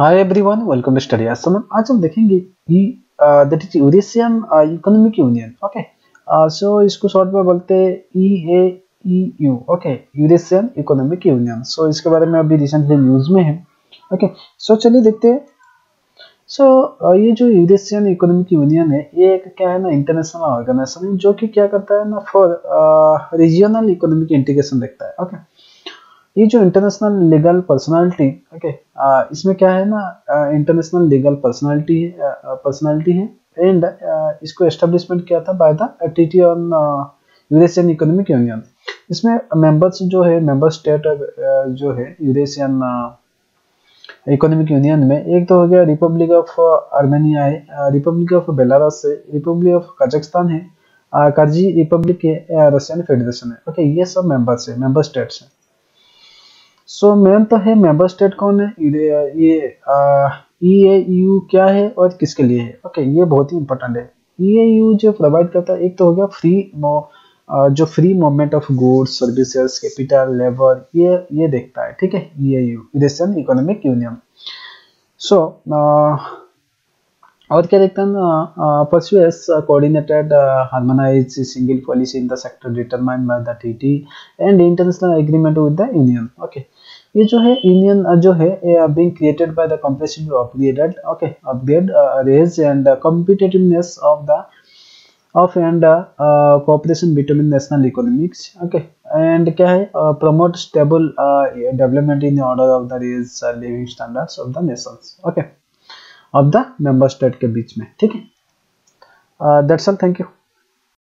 Hi everyone welcome to study Ashram आज हम देखेंगे that is Eurasian Economic Union okay so इसको short में बोलते E A E U okay Eurasian Economic Union so इसके बारे में अभी रिसेंटली न्यूज़ में है ओके सो चलिए देखते हैं। सो so, uh, ये जो यूरेशियन इकोनॉमिक यूनियन है ये एक क्या है ना इंटरनेशनल ऑर्गेनाइजेशन जो कि क्या करता है ना फॉर रीजनल इकोनॉमिक इंटीग्रेशन देखता है ओके okay? ये जो इंटरनेशनल लीगल पर्सनालिटी ओके इसमें क्या है ना इंटरनेशनल लीगल पर्सनालिटी पर्सनालिटी है। एंड इसको एस्टेब्लिशमेंट किया था बाय द टीटी ऑन यूरेशियन इकोनॉमिक यूनियन इसमें मेंबर्स जो है मेंबर स्टेट जो है यूरेशियन इकोनॉमिक यूनियन में, एक तो हो गया रिपब्लिक ऑफ़ आर्मेनिया है रिपब्लिक ऑफ़ बेलारस है रिपब्लिक ऑफ़ कजाकिस्तान है कर्जी रिपब्लिक है रशियन फेडरेशन है। ओके ये सब मेंबर्स है मेंबर स्टेट्स हैं। सो मेन तो है, मेंबर स्टेट कौन है? ये ई ए यू क्या है और किसके लिए है? ओके ये बहुत ही इंपॉर्टेंट है। ई ए यू जो प्रोवाइड करता है, एक तो हो गया फ्री जो free movement of goods services capital labour ये ये देखता है, ठीक है? E A U economic union so और क्या देखते हैं pursues coordinated harmonize single policy in the sector determined by the TT and international agreement with the union okay ये जो है यूनियन जो है being created by the comprehensive upgraded okay upgrade raise and competitiveness of the uh, uh, cooperation between national economics okay. And क्या है uh, promote stable uh, development in order of the raise uh, living standards of of the member state के बीच में ठीक है? That's all thank you